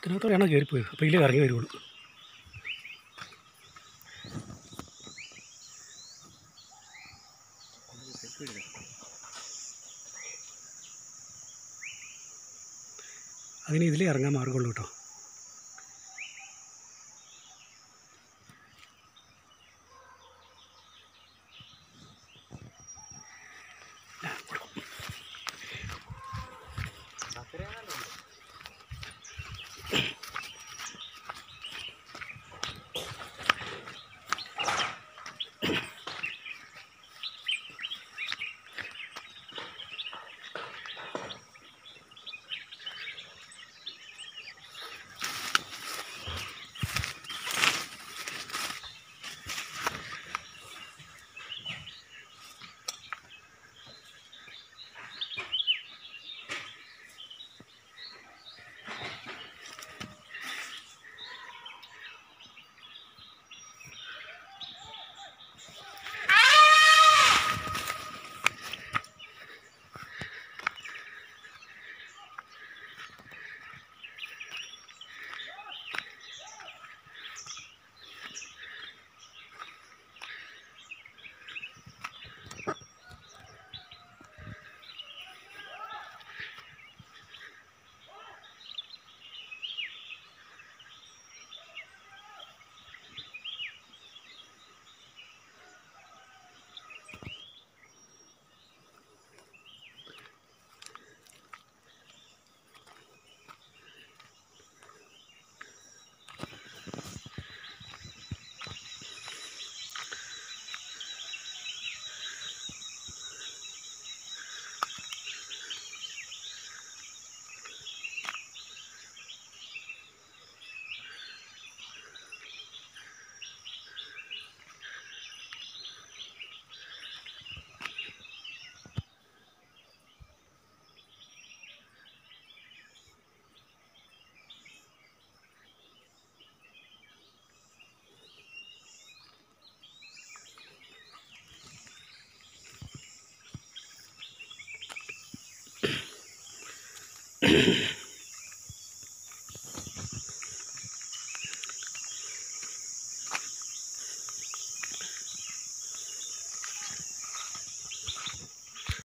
ഇതിനകത്തോടെയാണ് കയറിപ്പോയത്. അപ്പോൾ ഇതിലേ ഇറങ്ങി വരുള്ളൂ അതിന് ഇതിലേ ഇറങ്ങാൻ മാർഗമുള്ളൂ കേട്ടോ. Yeah.